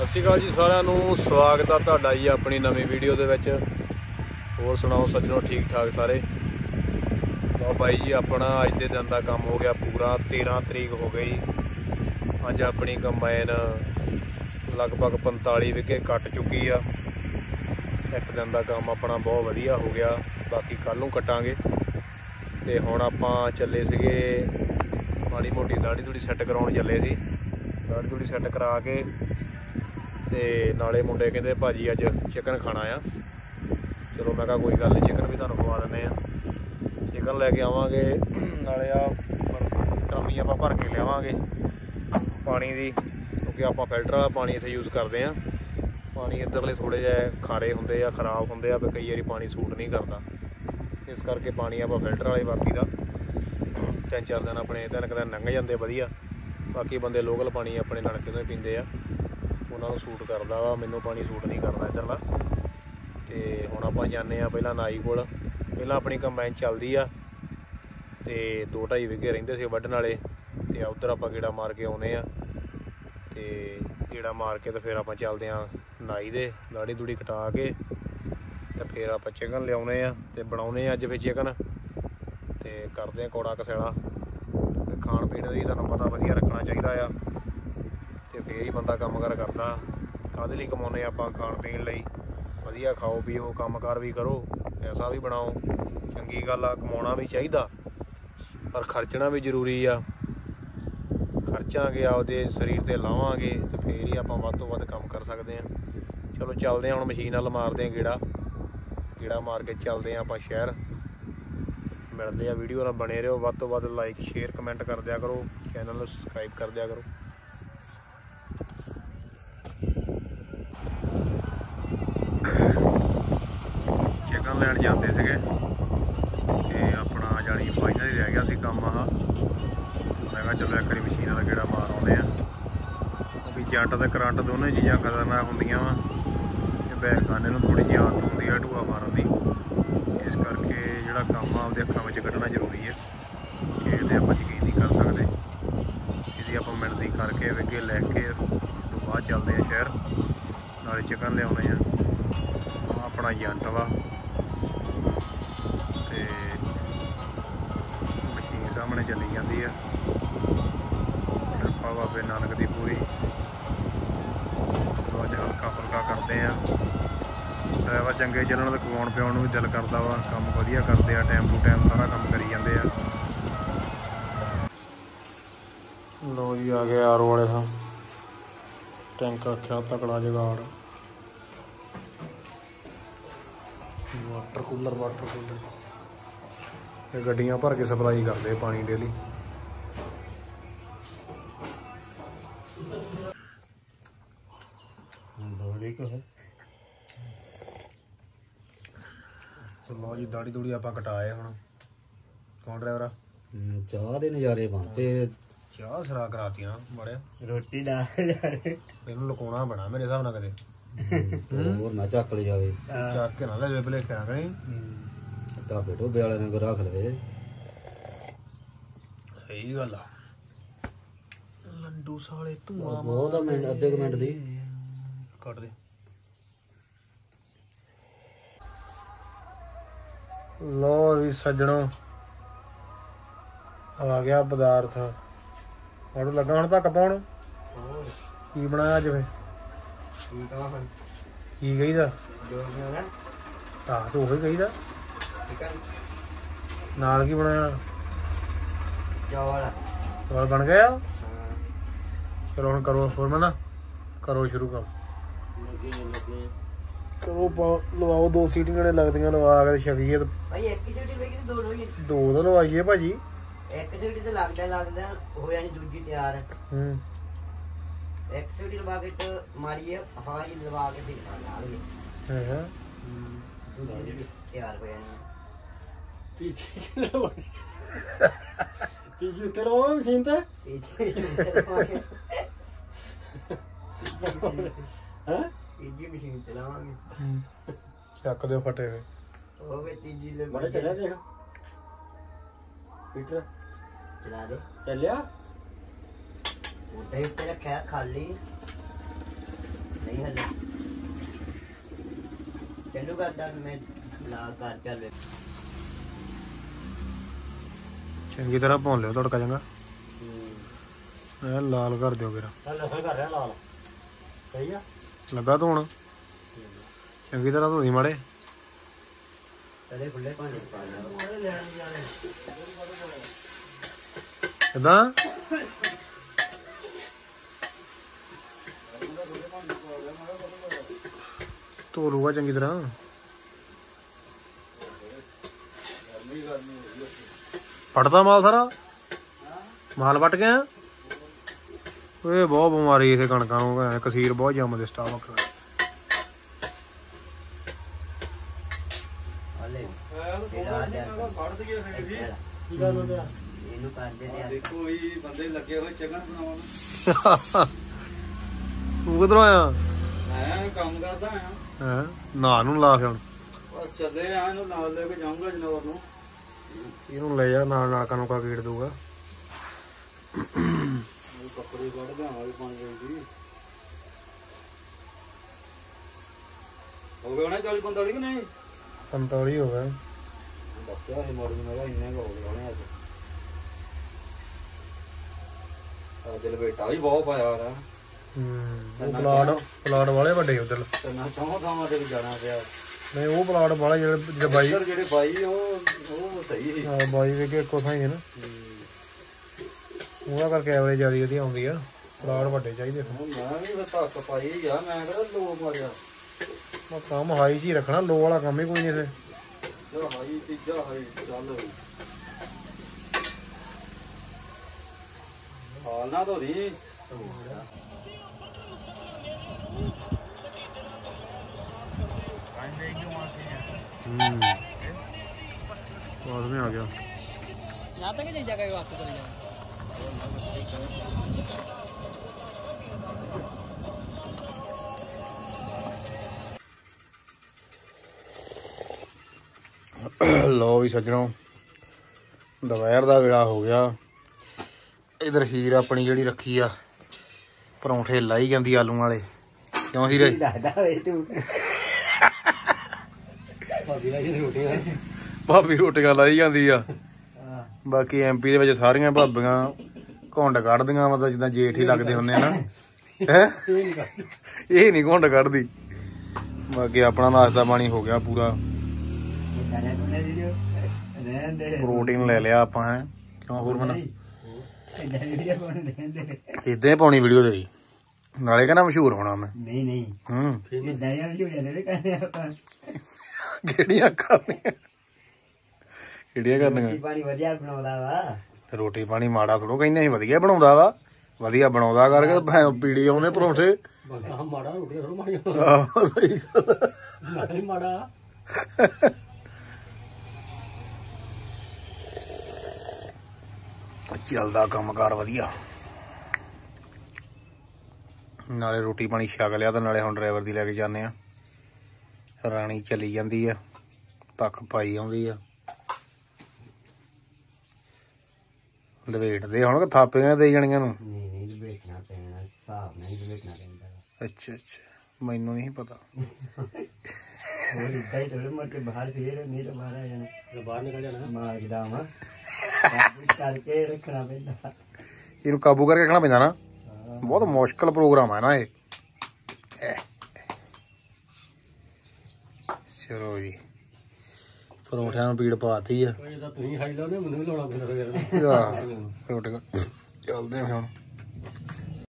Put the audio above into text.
ਸਤਿ ਸ਼੍ਰੀ ਅਕਾਲ ਜੀ ਸਾਰਿਆਂ ਨੂੰ, ਸਵਾਗਤ ਆ ਤੁਹਾਡਾ ਜੀ ਆਪਣੀ ਨਵੀਂ ਵੀਡੀਓ ਦੇ ਵਿੱਚ। ਹੋਰ ਸੁਣਾਓ ਸੱਜਣੋ ਠੀਕ ਠਾਕ ਸਾਰੇ? ਲਓ ਬਾਈ ਜੀ, ਆਪਣਾ ਅੱਜ ਦੇ ਦਿਨ ਦਾ ਕੰਮ ਹੋ ਗਿਆ ਪੂਰਾ 13 ਤਰੀਕ ਹੋ ਗਈ। ਅੱਜ ਆਪਣੀ ਕੰਬਾਈਨ ਲਗਭਗ 45 ਵਿਗੇ ਕੱਟ ਚੁੱਕੀ ਆ। ਇੱਕ ਦਿਨ ਦਾ ਕੰਮ ਆਪਣਾ ਬਹੁਤ ਵਧੀਆ ਹੋ ਗਿਆ, ਬਾਕੀ ਕੱਲ ਨੂੰ ਕੱਟਾਂਗੇ। ਤੇ ਹੁਣ ਆਪਾਂ ਚੱਲੇ ਸੀਗੇ, ਮਾੜੀ ਮੋਟੀ ਦਾੜੀ ਦੂੜੀ ਸੈੱਟ ਕਰਾਉਣ ਚੱਲੇ ਸੀ। ਦਾੜੀ ਦੂੜੀ ਸੈੱਟ ਕਰਾ ਕੇ ਤੇ ਨਾਲੇ ਮੁੰਡੇ ਕਹਿੰਦੇ ਭਾਜੀ ਅੱਜ ਚਿਕਨ ਖਾਣਾ ਆ। ਚਲੋ ਮੈਂ ਕਿਹਾ ਕੋਈ ਗੱਲ ਨਹੀਂ ਚਿਕਨ ਵੀ ਤੁਹਾਨੂੰ ਖਵਾ ਦਿੰਦੇ ਆ। ਚਿਕਨ ਲੈ ਕੇ ਆਵਾਂਗੇ, ਨਾਲੇ ਆ ਟਰਾਮੀ ਆਪਾਂ ਭਰ ਕੇ ਲਿਆਵਾਂਗੇ ਪਾਣੀ ਦੀ, ਕਿਉਂਕਿ ਆਪਾਂ ਫਿਲਟਰ ਵਾਲਾ ਪਾਣੀ ਇੱਥੇ ਯੂਜ਼ ਕਰਦੇ ਆ। ਪਾਣੀ ਇੱਧਰਲੇ ਥੋੜੇ ਜਿਹਾ ਖਾਰੇ ਹੁੰਦੇ ਆ, ਖਰਾਬ ਹੁੰਦੇ ਆ, ਵੀ ਕਈ ਵਾਰੀ ਪਾਣੀ ਸੂਟ ਨਹੀਂ ਕਰਦਾ। ਇਸ ਕਰਕੇ ਪਾਣੀ ਆਪਾਂ ਫਿਲਟਰ ਵਾਲੇ ਬਾਕੀ ਦਾ। ਤਿੰਨ ਚਾਰ ਦਿਨ ਆਪਣੇ, ਤਿੰਨ ਦਿਨ ਲੰਘ ਜਾਂਦੇ ਵਧੀਆ। ਬਾਕੀ ਬੰਦੇ ਲੋਕਲ ਪਾਣੀ ਆਪਣੇ ਨਲਕੇ ਤੋਂ ਹੀ ਪੀਂਦੇ ਆ। ਉਹਨਾਂ ਨੂੰ ਸੂਟ ਕਰਦਾ ਵਾ, ਮੈਨੂੰ ਪਾਣੀ ਸੂਟ ਨਹੀਂ ਕਰਦਾ ਇੱਧਰਲਾ ਤੇ ਹੁਣ ਆਪਾਂ ਜਾਂਦੇ ਆ ਪਹਿਲਾਂ ਨਾਈ ਕੋਲ। ਪਹਿਲਾਂ ਆਪਣੀ ਕੰਬਾਈਨ ਚੱਲਦੀ ਆ ਤੇ 2.5 ਵਿਗੇ ਰਹਿੰਦੇ ਸੀ ਵੱਢਣ ਵਾਲੇ, ਤੇ ਉਧਰ ਆਪਾਂ ਗੇੜਾ ਮਾਰ ਕੇ ਆਉਨੇ ਆ ਤੇ ਗੇੜਾ ਮਾਰ ਕੇ ਤੇ ਫਿਰ ਆਪਾਂ ਚੱਲਦੇ ਆ ਨਾਈ ਦੇ ਲਾੜੀ ਦੂੜੀ ਕਟਾ ਕੇ ਤੇ ਫਿਰ ਆਪਾਂ ਚਿਕਨ ਲਿਆਉਨੇ ਆ ਤੇ ਬਣਾਉਨੇ ਆ ਅੱਜ ਫਿਰ ਚਿਕਨ। ਤੇ ਕਰਦੇ ਆ ਕੋੜਾ ਕਸੈਲਾ। ਤੇ ਖਾਣ ਪੀਣ ਦੀ ਤੁਹਾਨੂੰ ਪਤਾ ਵਧੀਆ ਰੱਖਣਾ ਚਾਹੀਦਾ ਆ। ਤੇ ਫੇਰ ਹੀ ਬੰਦਾ ਕੰਮਕਾਰ ਕਰਦਾ। ਕਾਹਦੇ ਲਈ ਕਮਾਉਨੇ ਆਪਾਂ ਖਾਣ ਪੀਣ ਲਈ? ਵਧੀਆ ਖਾਓ, ਪੀਓ ਕੰਮਕਾਰ ਵੀ ਕਰੋ, ਪੈਸਾ ਵੀ ਬਣਾਓ। ਚੰਗੀ ਗੱਲ ਆ, ਕਮਾਉਣਾ ਵੀ ਚਾਹੀਦਾ, ਪਰ ਖਰਚਣਾ ਵੀ ਜ਼ਰੂਰੀ ਆ। ਖਰਚਾਂਗੇ, ਆਪਦੇ ਸਰੀਰ ਤੇ ਲਾਵਾਂਗੇ ਤੇ ਫੇਰ ਹੀ ਆਪਾਂ ਵੱਧ ਤੋਂ ਵੱਧ ਕੰਮ ਕਰ ਸਕਦੇ ਆ ਚਲੋ ਚੱਲਦੇ ਆ ਹੁਣ ਮਸ਼ੀਨ ਨਾਲ ਮਾਰਦੇ ਆ ਗੇੜਾ। ਗੇੜਾ ਮਾਰ ਕੇ ਚੱਲਦੇ ਆ ਆਪਾਂ ਸ਼ਹਿਰ। ਮਿਲਦੇ ਆ ਵੀਡੀਓ ਨਾਲ ਬਣੇ ਰਹੋ। ਵੱਧ ਤੋਂ ਵੱਧ ਲਾਈਕ ਸ਼ੇਅਰ ਕਮੈਂਟ ਕਰ ਦਿਆ ਕਰੋ। ਚੈਨਲ ਨੂੰ ਸਬਸਕ੍ਰਾਈਬ ਕਰ ਦਿਆ ਕਰੋ ਚਿਕਨ ਲੈਣ ਜਾਂਦੇ ਸੀਗੇ। ਤੇ ਆਪਣਾ ਜਾਨੀ ਫਾਈਨਲ ਰਹਿ ਗਿਆ ਸੀ ਕੰਮ ਆਹ। ਮੈਂ ਕਿਹਾ ਚਲੋ ਇੱਕ ਵਾਰੀ ਮਸ਼ੀਨਾਂ ਦਾ ਗੇੜਾ ਮਾਰ ਆਉਂਦੇ ਆ ਵੀ ਜੱਟ ਤੇ ਕਰੰਟ ਦੋਨੇ ਚੀਜ਼ਾਂ ਖਤਰਨਾਕ ਹੁੰਦੀਆਂ ਵਾ। ਤੇ ਬੈਗਾਨੇ ਨੂੰ ਥੋੜੀ ਜਿਹੀ ਆਦਤ ਹੁੰਦੀ ਆ ਢੂਆ ਮਾਰਨ ਦੀ। ਇਸ ਕਰਕੇ ਜਿਹੜਾ ਕੰਮ ਆ ਉਹਦੇ ਅੱਖਾਂ ਵਿੱਚ ਕੱਢਣਾ ਜ਼ਰੂਰੀ ਹੈ ਕਿ ਇਹਦੇ ਆਪਾਂ ਯਕੀਨ ਨਹੀਂ ਕਰ ਸਕਦੇ। ਇਹਦੀ ਆਪਾਂ ਮਿਹਨਤੀ ਕਰਕੇ ਵਿਗੇ ਲੈ ਕੇ ਉਸ ਤੋਂ ਬਾਅਦ ਚੱਲਦੇ ਆ ਸ਼ਹਿਰ। ਨਾਲੇ ਚਿਕਨ ਲਿਆਉਣੇ ਆ ਆਹ ਆਪਣਾ ਏਜੰਟ ਵਾ। ਡਰਾਈਵਰ ਚੰਗੇ ਚੱਲਣ ਤੇ ਕਮਾਉਣ ਪਿਆਉਣ ਨੂੰ ਵੀ ਦਿਲ ਕਰਦਾ ਵਾ, ਕੰਮ ਵਧੀਆ ਕਰਦੇ ਆ ਟਾਈਮ ਟੂ ਟਾਈਮ ਸਾਰਾ ਕੰਮ ਕਰੀ ਜਾਂਦੇ ਆ। ਲੋ ਜੀ, ਆ ਗਏ ਆਰੋ ਵਾਲੇ ਤਾਂ ਟੈਂਕ ਰੱਖਿਆ, ਤਕੜਾ ਜਗਾੜ। ਵਾਟਰ ਕੂਲਰ ਵਾਟਰ ਕੂਲਰ ਇਹ ਗੱਡੀਆਂ ਭਰ ਕੇ ਸਪਲਾਈ ਕਰਦੇ ਪਾਣੀ ਡੇਲੀ ਚਲੋ ਜੀ ਦਾੜੀ ਦੂੜੀ ਆਪਾਂ ਕਟਾਏ ਹੁਣ। ਕੌਣ ਡਰਾਈਵਰ ਆ? ਹਮ, ਚਾਹ ਦੇ ਨਜ਼ਾਰੇ ਬੰਦੇ ਚਾਹ ਸਰਾ ਕਰਾਤੀਆਂ ਬੜਿਆ ਰੋਟੀ ਦਾ ਨਜ਼ਾਰੇ। ਇਹਨੂੰ ਲੁਕਾਉਣਾ ਬਣਾ ਮੇਰੇ ਹਿਸਾਬ ਨਾਲ ਕਦੇ। ਹੋਰ ਨਾ ਚੱਕ ਲਈ ਜਾਵੇ। ਚੱਕ ਕੇ ਨਾ ਲੈ ਜੇ ਭਲੇ ਖਿਆ ਕਰੀ ਢਾਬੇ ਢੋਬੇ ਵਾਲੇ ਨੇ ਰੱਖ ਲਵੇ। ਸਹੀ ਗੱਲ ਆ। ਲੰਡੂ ਸਾਲੇ ਧੂਆ ਬਹੁਤ ਆ ਮਿੰਟ ਅੱਧੇ ਕੁ ਮਿੰਟ ਦੀ। ਕੱਟ ਦੇ। ਲੋ ਵੀ ਸੱਜਣੋ। ਆ ਗਿਆ ਪਦਾਰਥ। ਆੜੂ ਲੱਗਾ ਹੁਣ ਤੱਕ ਪਾਉਣ? ਕੀ ਬਣਾਇਆ ਅੱਜ ਫੇ ਕੀ ਕਹੀਦਾ? ਆਹ ਤੂੰ ਉਹੀ ਕਹੀਦਾ। ਨਾਲ ਕੀ ਬਣਾਇਆ? ਚੌਲ। ਬਣ ਗਏ ਆ? ਚਲੋ ਹੁਣ ਕਰੋ ਹੋਰ ਨਾ ਕਰੋ ਸ਼ੁਰੂ ਕਰ। ਕਰੋ ਪਾ- ਲਵਾਓ ਦੋ ਸੀਟੀਆਂ ਨੇ ਲੱਗਦੀਆਂ ਲਵਾ ਕੇ ਤੇ ਛਕੀਏ ਤੇ ਭਾਈ ਇੱਕ ਹੀ ਸੀਟੀ ਵੇਖੀ ਦੋ ਦੋ ਹੀ ਦੋ ਤਾਂ ਲਵਾਈਏ ਭਾਜੀ। ਇੱਕ ਸੀਟੀ ਤੇ ਲੱਗਦਾ ਲੱਗਦਾ ਹੋ ਜਾਣੀ ਦੂਜੀ ਤਿਆਰ। ਹੂੰ। ਇੱਕ ਸੀਟੀ ਲਵਾ ਕੇ ਤੇ ਮਾਰੀਏ ਹਵਾ ਹੀ ਲਵਾ ਕੇ ਤੇ ਨਾਲ ਹੀ ਹੈ? ਤਿਆਰ ਹੋ ਜਾਣੀ ਤੀਜੀ ਉੱਤੇ ਲਵਾਵਾਂ ਮਸ਼ੀਨ ਤੇ? ਤੀਜੀ ਹੈ? ਤੀਜੀ ਮਸ਼ੀਨ ਚਲਾਵਾਂਗੇ। ਚੱਕ ਦਿਓ ਫਟੇ ਵੇ ਉਹ ਵੀ ਤੀਜੀ ਲੈ ਬੜਾ ਚੱਲਿਆ ਦੇਖ। ਪੀਟਰ ਚਲਾ ਦੇ। ਚੱਲਿਆ? ਉੱਤੇ ਉੱਤੇ ਰੱਖਿਆ ਖਾਲੀ। ਨਹੀਂ ਹਲੇ। ਤੈਨੂੰ ਕਰਦਾ ਮੈਂ ਲਾ ਕਰ ਚੱਲ ਚੰਗੀ ਤਰ੍ਹਾਂ ਭੁੰਨ ਲਿਓ ਤੜਕਾ ਚੰਗਾ। ਐ ਲਾਲ ਕਰ ਦਿਓ ਵੀਰਾ ਚੱਲ ਲਸਣ ਕਰ ਰਿਹਾ ਲਾਲ। ਸਹੀ ਆ? ਲੱਗਾ ਧੋਣ? ਚੰਗੀ ਤਰ੍ਹਾਂ ਧੋਦੀ ਮਾੜੇ। ਤੇਰੇ ਖੁੱਲੇ ਭਾਂਡੇ ਚ ਪਾ ਲੈ ਕਿਦਾਂ? ਧੋ ਲੂਗਾ ਚੰਗੀ ਤਰ੍ਹਾਂ। ਪੜਦਾ ਮਾਲ ਸਾਰਾ? ਮਾਲ ਵੱਟ ਗਿਆ? ਓਏ ਬਹੁਤ ਬਿਮਾਰੀ ਇਥੇ ਕਣਕਾਂ ਨੂੰ ਕਸੀਰ ਬਹੁਤ ਜੰਮਦੇ ਸਟਾਫ ਹਲੇ ਤੇਰਾ ਫੜ ਦਈਏ ਫਿਰ ਵੀ। ਕੀ ਗੱਲ ਹੋ ਗਿਆ? ਇਹਨੂੰ ਕਰ ਦੇ ਤੇ ਦੇਖੋ ਹੀ ਬੰਦੇ ਲੱਗੇ ਹੋਏ ਚਿਕਨ ਬਣਾਉਣ। ਤੂੰ ਕਿਧਰੋਂ ਆਇਆ? ਮੈਂ ਕੰਮ ਕਰਦਾ ਆ। ਹੈ? ਨਾ ਨੂੰ ਲਾ ਹੁਣ। ਬਸ ਚੱਲੇ ਆ ਇਹਨੂੰ ਨਾਲ ਲੈ ਕੇ ਜਾਊਂਗਾ ਜਨੌਰ ਨੂੰ। ਇਹਨੂੰ ਲੈ ਜਾ ਨਾਲ ਨਾਲ ਕਣਕਾਂ ਕੀੜ ਦੂਗਾ ਕੱਪੜੇ ਕੱਢ ਲਿਆਵਾਂਗੇ ਪਾਣੀ ਦੀ ਹੋ ਗਿਆ ਨਾ 40 45 ਕਿ ਨਹੀਂ? 45 ਹੋ ਗਏ। ਦੱਸਿਆ ਸੀ ਮੋੜ ਮੈਂ ਕਿਹਾ ਇੰਨੇ ਕੁ ਹੋ ਗਏ ਹੋਣੇ ਅੱਜ। ਅੱਜ ਲਵੇਟਾ ਵੀ ਬਹੁਤ ਪਾਇਆ ਰਾ ਹੂੰ ਪਲਾਟ ਪਲਾਟ ਵਾਲੇ ਵੱਡੇ ਉਧਰ। ਤੇ ਨਾ ਚੌਂ ਥਾਵਾਂ ਤੇ ਵੀ ਜਾਣਾ ਪਿਆ। ਨਹੀਂ ਉਹ ਪਲਾਟ ਵਾਲਾ ਜਿਹੜੇ ਜਿਹੜੇ ਬਾਈ ਜਿਹੜੇ ਬਾਈ ਉਹ ਉਹ ਸਹੀ ਸੀ। ਹਾਂ ਬਾਈ ਕੇ ਇੱਕੋ ਥਾਂ ਹੀ ਹੈ ਨਾ। ਉਹਦਾ ਕਰਕੇ ਐਵਰੇਜ ਜ਼ਿਆਦਾ ਵਧੀਆ ਆਉਂਦੀ ਆ। ਪਲਾਟ ਵੱਡੇ ਚਾਹੀਦੇ ਫਿਰ ਹੁਣ ਮੈਂ ਵੀ ਫਿਰ ਧੱਕ ਪਾਈ ਆ ਮੈਂ ਕਿਹੜਾ ਲੋ ਮਾਰਿਆ। ਮੈਂ ਕੰਮ ਹਾਈ ਹੀ ਰੱਖਣਾ ਲੋ ਵਾਲਾ ਕੰਮ ਹੀ ਕੋਈ ਨਹੀਂ ਇਥੇ। ਜੋ ਹਾਈ ਤੀਜਾ ਹਾਈ ਚੱਲ। ਹਾਲ ਨਾ ਧੋਰੀ। ਹੂੰ। ਬਾਅਦ ਵਿੱਚ ਆ ਗਿਆ। ਨਾ ਤਾਂ ਕਿ ਜਗ੍ਹਾ ਵਾਪਸ ਕਰ ਜਾ ਲੋ ਵੀ ਸੱਜਣੋ ਦੁਪਹਿਰ ਦਾ ਵੇਲਾ ਹੋ ਗਿਆ। ਇਧਰ ਹੀਰ ਆਪਣੀ ਜਿਹੜੀ ਰੱਖੀ ਆ ਪਰੌਂਠੇ ਲਾਈ ਜਾਂਦੀ ਆਲੂ ਵਾਲੇ। ਕਿਉਂ ਹੀਰੇ? ਦਾਦਾ ਵੇ ਤੂੰ? ਭਾਬੀ ਰੋਟੀਆਂ ਲਾਈ ਜਾਂਦੀ ਆ। ਬਾਕੀ ਐਮਪੀ ਦੇ ਵਿੱਚ ਸਾਰੀਆਂ ਭਾਬੀਆਂ ਘੁੰਡ ਕੱਢਦੀਆਂ ਮਤਲਬ ਜਿੱਦਾਂ ਜੇਠ ਹੀ ਲੱਗਦੇ ਹੁੰਦੇ ਨਾ। ਹੈ? ਇਹ ਨਹੀਂ ਘੁੰਡ ਕੱਢਦੀ। ਬਾਕੀ ਆਪਣਾ ਨਾਸ਼ਤਾ ਪਾਣੀ ਹੋ ਗਿਆ ਪੂਰਾ। ਤੂੰ ਪ੍ਰੋਟੀਨ ਲੈ ਲਿਆ ਆਪਾਂ ਹੈ। ਕਿਉਂ ਹੋਰ ਮਨਾ ਇਦਾਂ ਹੀ ਪਾਉਣੀ ਵੀਡੀਓ ਤੇਰੀ। ਨਾਲੇ ਕਹਿੰਦਾ ਮਸ਼ਹੂਰ ਹੋਣਾ ਮੈਂ। ਨਹੀਂ ਨਹੀਂ। ਹੂੰ। ਇਹ ਦਾਦਾ ਵੀਡੀਓ ਲੈ ਕਰਨੇ ਆਪਾਂ। ਕਿਹੜੀਆਂ ਕਰਨੀਆਂ? ਕਿਹੜੀਆਂ ਕਰਨੀਆਂ? ਪਾਣੀ ਵਧੀਆ ਬਣਾਉਂਦਾ ਵਾ। ਤੇ ਰੋਟੀ ਪਾਣੀ ਮਾੜਾ ਥੋੜੋ ਕਹਿੰਦੇ ਅਸੀਂ ਵਧੀਆ ਬਣਾਉਂਦਾ ਵਾ ਵਧੀਆ ਬਣਾਉਂਦਾ ਕਰਕੇ ਪੀੜੀ ਆਉਨੇ ਪਰੌਂਠੇ। ਬੰਦਾ ਮਾੜਾ ਰੋਟੀ ਥੋੜਾ ਮਾੜੀ ਆਹੋ ਸਹੀ ਗੱਲ ਆ। ਨਹੀਂ ਮਾੜਾ। ਚੱਲਦਾ ਕੰਮਕਾਰ ਵਧੀਆ। ਨਾਲੇ ਰੋਟੀ ਪਾਣੀ ਛਕ ਲਿਆ ਤੇ ਨਾਲੇ ਹੁਣ ਡਰਾਈਵਰ ਦੀ ਲੈ ਕੇ ਜਾਂਦੇ ਆ। ਰਾਣੀ ਚਲੀ ਜਾਂਦੀ ਆ ਪੱਖ ਪਾਈ ਆਉਂਦੀ ਆ। ਲਵੇਟਦੇ ਹੁਣ ਕਿ ਥਾਪੀਆਂ ਦੇ ਜਾਣੀਆਂ ਨੂੰ। ਨਹੀਂ ਨਹੀਂ ਲਪੇਟਣਾ ਪੈਣਾ ਹਿਸਾਬ ਨਾਲ ਹੀ ਲਪੇਟਣਾ ਪੈਂਦਾ। ਅੱਛਾ ਅੱਛਾ ਮੈਨੂੰ ਨਹੀਂ ਪਤਾ। ਹੋਰ ਇੱਦਾਂ ਹੀ ਥੋੜੇ ਮੁੜ ਕੇ ਬਾਹਰ ਫੇਰ ਨਹੀਂ ਤਾਂ ਬਾਹਰ ਆ ਜਾਣਾ ਬਾਹਰ ਨਿਕਲ ਜਾਣਾ। ਮਾਰ ਕੇ ਵਾ ਕੁਝ ਕਰਕੇ ਰੱਖਣਾ ਪੈਂਦਾ। ਇਹਨੂੰ ਕਾਬੂ ਕਰਕੇ ਰੱਖਣਾ ਪੈਂਦਾ ਨਾ। ਬਹੁਤ ਮੁਸ਼ਕਲ ਪ੍ਰੋਗਰਾਮ ਹੈ ਨਾ ਇਹ। ਇਹ। ਚਲੋ ਜੀ। ਪਰੌਂਠਿਆਂ ਨੂੰ ਪੀੜ ਪਾਤੀ ਆ। ਤੁਸੀਂ ਖਾਈ ਲਓ ਨੇ ਮੈਨੂੰ ਲਾਉਣਾ ਪੈਂਦਾ ਫਿਰ। ਆਹ, ਰੋਟੀ ਖਾ- ਚੱਲਦੇ ਹਾਂ ਹੁਣ।